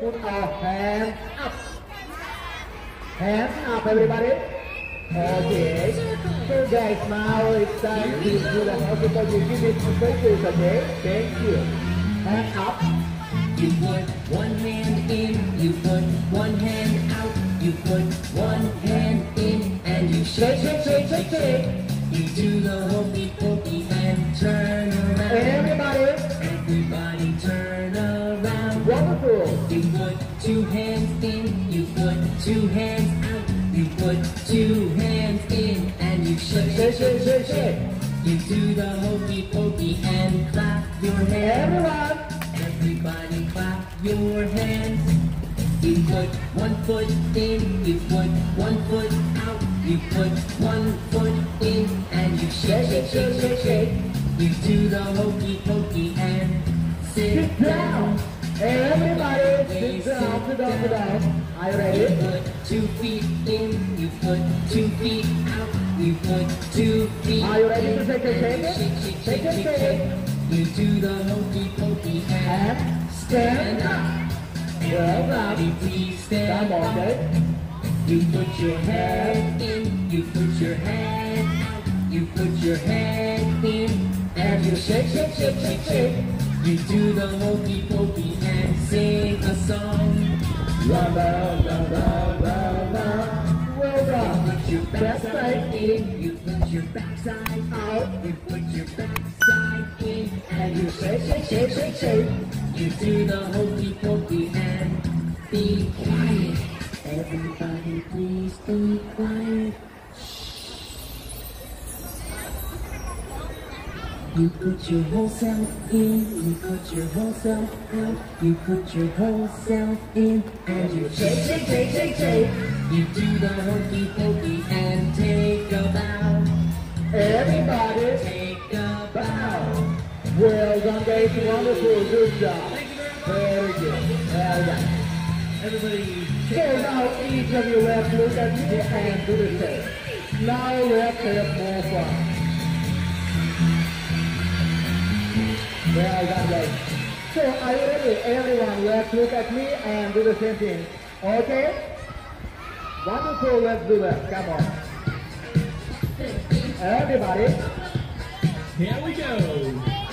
Put our hands up. Hands up, everybody. Okay. So guys, now it's time to do the hospital. You give it to focus, okay? Thank you. Hand up. You put one hand in, you put one hand out, you put one hand in, and you shake, shake, shake, shake, shake. You do the hokey pokey and turn two hands in, you put two hands out, you put two hands in, and you shake, Shake, shake, shake, shake. You do the hokey pokey and clap your hands. Everyone. Everybody clap your hands. You put one foot in, you put one foot out, you put one foot in, and you shake, shake, shake, shake, shake. You do the hokey pokey and sit Sit Everybody, sit down, sit down, sit down. Are you You ready? put two feet in, you put two feet out, you put two feet Are you ready to take a shake? shake, shake, shake, shake. You do the hokey pokey and And stand up. Everybody please stand Come on, up. You put your head in, you put your head out, you put your head in, and you shake, shake, shake, shake, shake. You do the hokey pokey and sing a song. La la la la la la. Well done. Put your Backside in. in, you put your backside out, oh. you put your backside in, and you shake, shake, shake, shake, shake. You do the hokey pokey and be quiet. Everybody please be quiet. You put your whole self in, you put your whole self out, you put your whole self in, and you shake, shake, shake, shake, shake. You do the hokey pokey and take a bow, Everybody, take a bow. Well done, guys. Wonderful. Good job. Very good. Well done. Everybody, So now each of you let's look at me and do the same. Now let's have more guys. So are you ready? Everyone, let's look at me and do the same thing. Okay? Wonderful. Let's do that. Come on. Everybody, Here we go.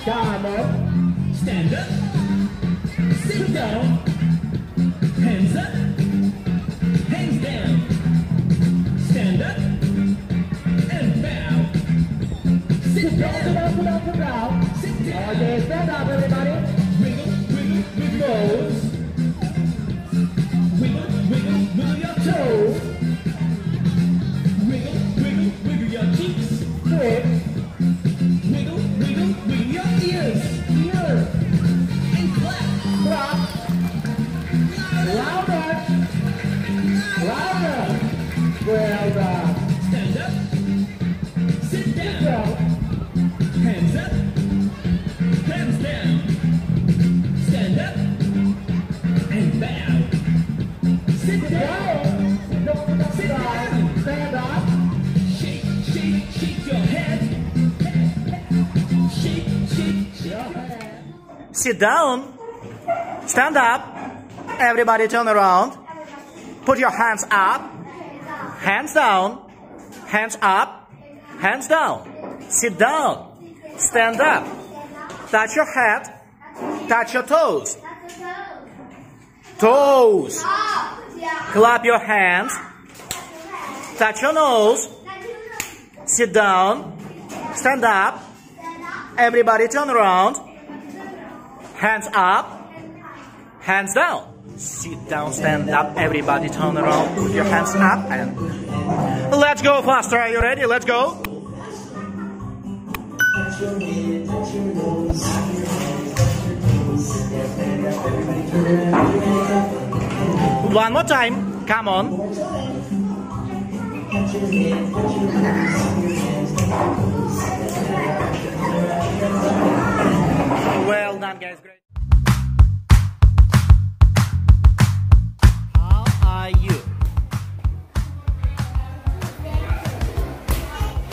come on. Stand up. Sit down. Hands up. Hands down. Stand up. And bow. Sit down, sit down, sit down. Okay, stand up, everybody. Sit down. Stand up. Everybody turn around. Put your hands up. Hands down. Hands up. Hands down. Sit down. Stand up. Touch your head. Touch your toes. Toes. Clap your hands. Touch your nose. Sit down. Stand up. Everybody turn around. Hands up. Hands down. Sit down, stand up, everybody turn around, put your hands up and let's go faster. Are you ready? Let's go. One more time. Come on. Well done, guys. Great. How are you?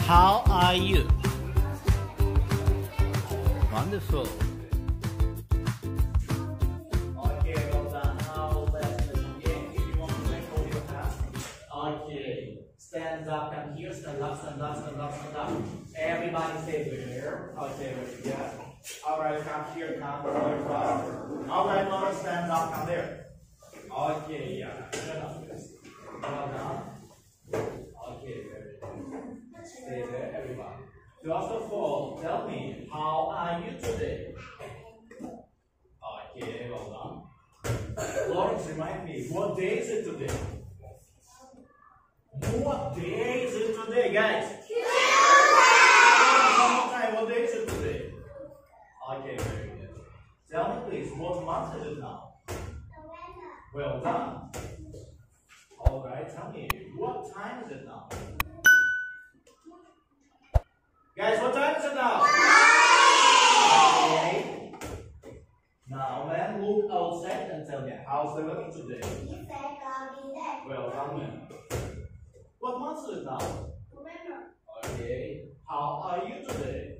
How are you? Wonderful. Okay, well done. Now let's again. If you want to let go your hands. Okay. Stand up, come here, stand up, stand up, stand up, stand up. Everybody stay there. Okay, very good. Alright, come here, come here faster. Alright, now stand up, come there. Okay, yeah. Shut up. Well done. Okay, very good. Stay there, everybody. First of all, tell me, how are you today? Okay, well done. Lawrence, remind me, what day is it today? What day is it today, guys? One more time, what day is it today? Okay, very good. Tell me please, what month is it now? November. Well done. Alright, tell me, what time is it now? Guys, what time is it now? Okay. Now, man, look outside and tell me, how's the weather today? Well done, man. What month is it now? November. Okay. How are you today?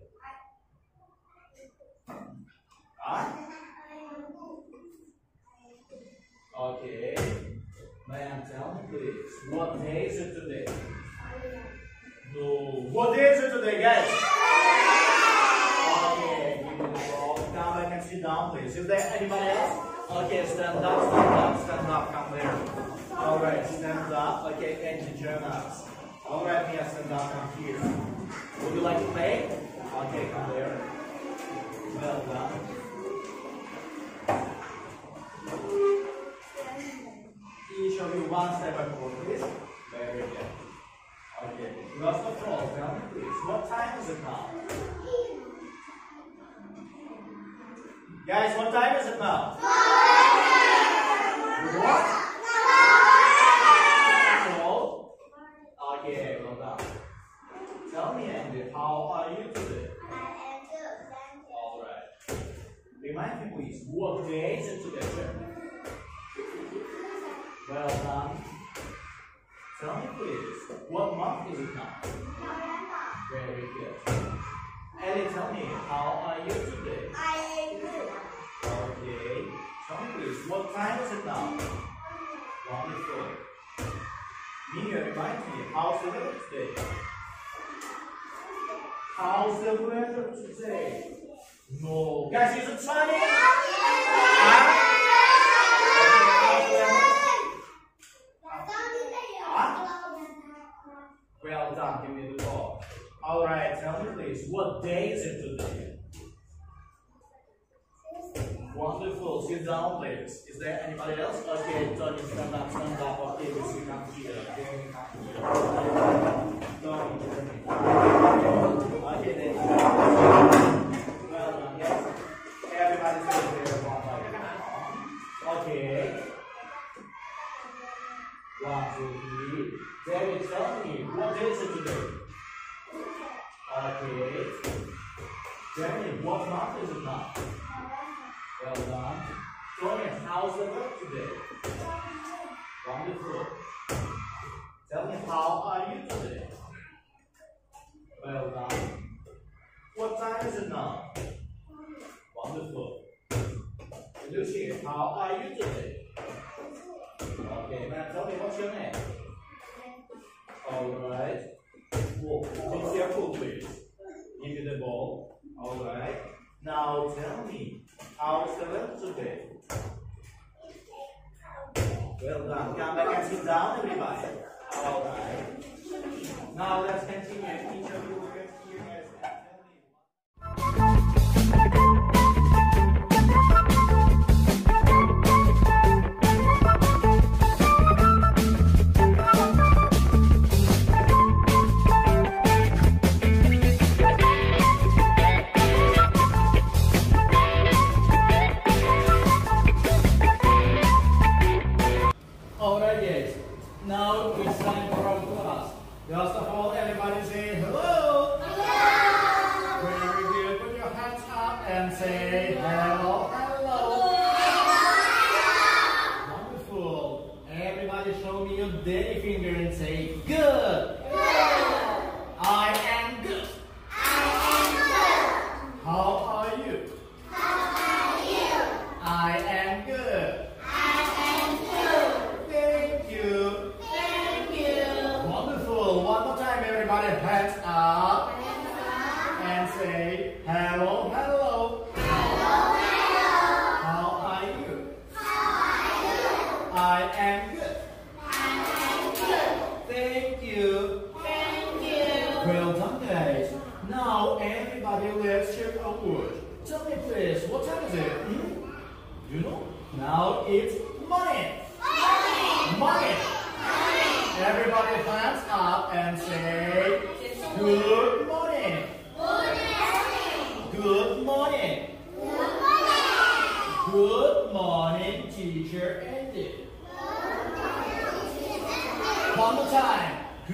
Huh? Okay. Man, tell me please, what day is it today? No. What day is it today, guys? Okay. Come back and sit down, please. Is there anybody else? Okay, stand up, stand up, stand up, come there. Alright, stand up. Okay, and join us. Alright, Mia, stand up, come here. Would you like to play? Okay, come there. Well done. Of you one step please. Very good. Okay. Of all, tell me please, what time is it now? Guys, what time is it now? What? Twelve? Okay, well done. Tell me, Andy, how are you today? I am good. Alright. Remind me please, what day is it today, tell me, how are you today? I am good. Okay. Please, what time is it now? Wonderful. Mia, remind me, how's the weather today? How's the weather today? No. Guys, the weather? Well done, give me the ball. Alright, tell me please, what day is it today? Wonderful, sit down please. Is there anybody else? Okay, Tony, stand up, stand up. Okay, we see come here. Okay. How are you today? Well done. What time is it now? Wonderful. Lucy, how are you today? Okay, man, tell me what's your name? Alright. Be careful, please. Give me the ball. Alright. Now tell me, how's the weather today? Well done. Come back and sit down, everybody. Alright. Class. First of everybody hands up and say hello, hello. Hello, hello. How are you? How are you? I am good. I am good. Thank you. Thank you. Well done, guys. Now everybody, let's check our word. Tell me, please, what time is it? Hmm? You know? Now it's money. Money. Money. money. Everybody hands up and say.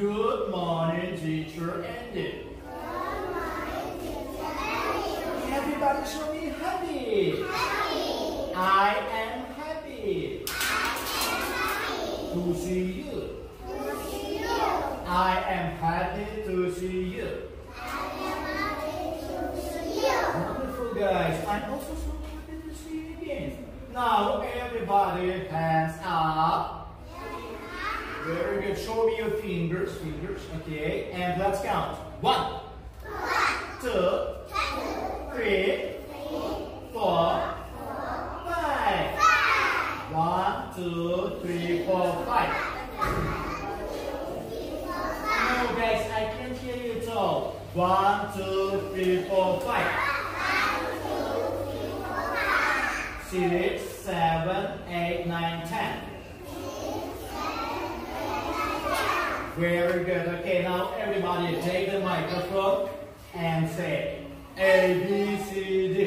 Time. Good morning, teacher Andy. Everybody show me happy. Happy. I am happy. I am happy. To see you. To see you. I am happy. To see you. I am happy to see you. Wonderful guys. I'm also so happy to see you again. Now everybody hands up. Very good. Show me your fingers, fingers. Okay. And let's count. One, two, three, four, five. One, two, three, four, five. No, guys, I can't hear you at all. One, two, three, four, five. Six, seven, eight, nine, ten. Very good. Okay, now everybody take the microphone and say A, B, C, D.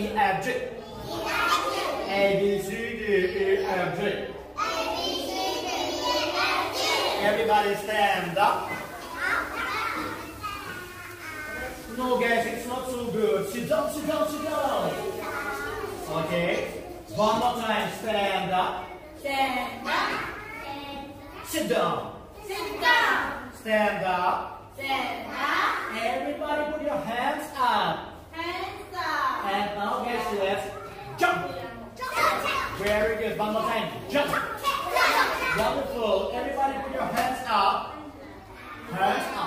E, F, G. A, B, C, D, E, F, G. Everybody stand up. No, guys, it's not so good. Sit down, sit down, sit down. Okay. One more time. Stand up. Stand up. Sit down. Sit down. Stand up. Stand up. Everybody put your hands up. Hands up. And now, guys, let's jump. Jump. Very good. One more time. Jump. Wonderful. Everybody put your hands up. Hands up.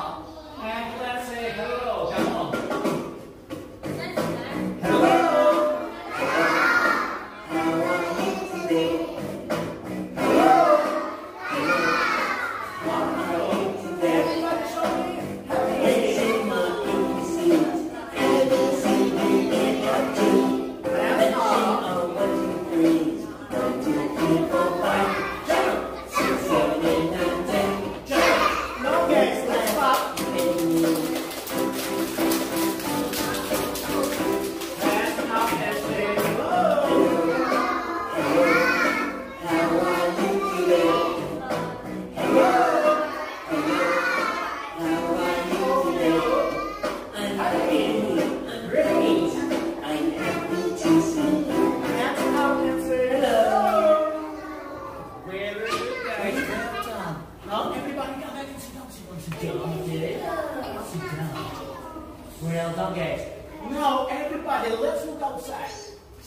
Well done, guys. Now everybody, let's look outside.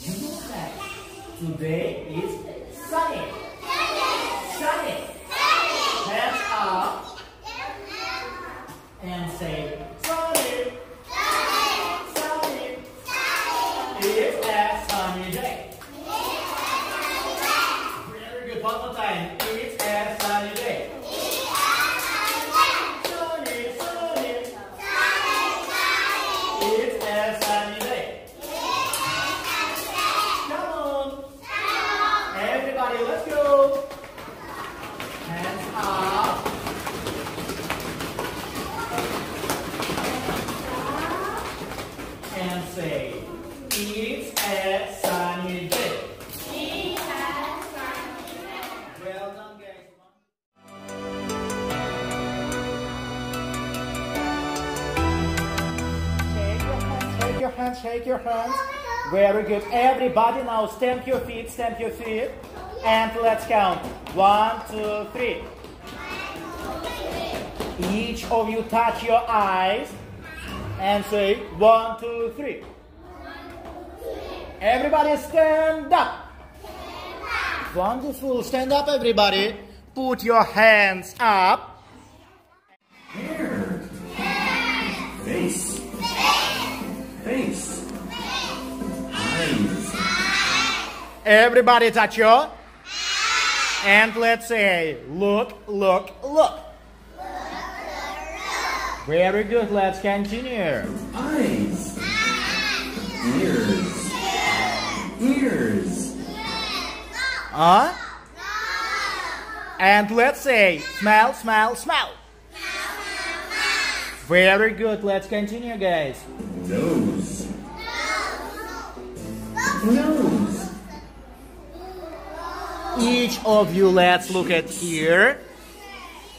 You know that today is sunny. Sunny. Hands up and say sunny. Sunny. It's a sunny day. Very good. One more time. It's a sunny day. Sunny, sunny. It's hands, shake your hands. Very good. Everybody now stamp your feet, stamp your feet. And let's count. One, two, three. Each of you touch your eyes and say one, two, three. Everybody stand up. Wonderful. Stand up, everybody. Put your hands up. Very Face. Face. Eyes. Everybody touch your. And let's say, look, look, look. Very good. Let's continue. Eyes. Ears. Ears. Huh? And let's say, smell, smell, smell. Very good. Let's continue, guys. Nose. Nose. Each of you, let's look at here.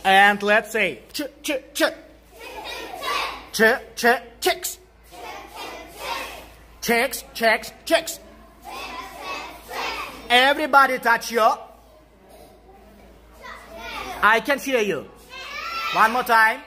And let's say, ch, ch, ch. Ch, ch, chicks. Chicks, chicks, chicks. Everybody touch your. I can hear you. One more time.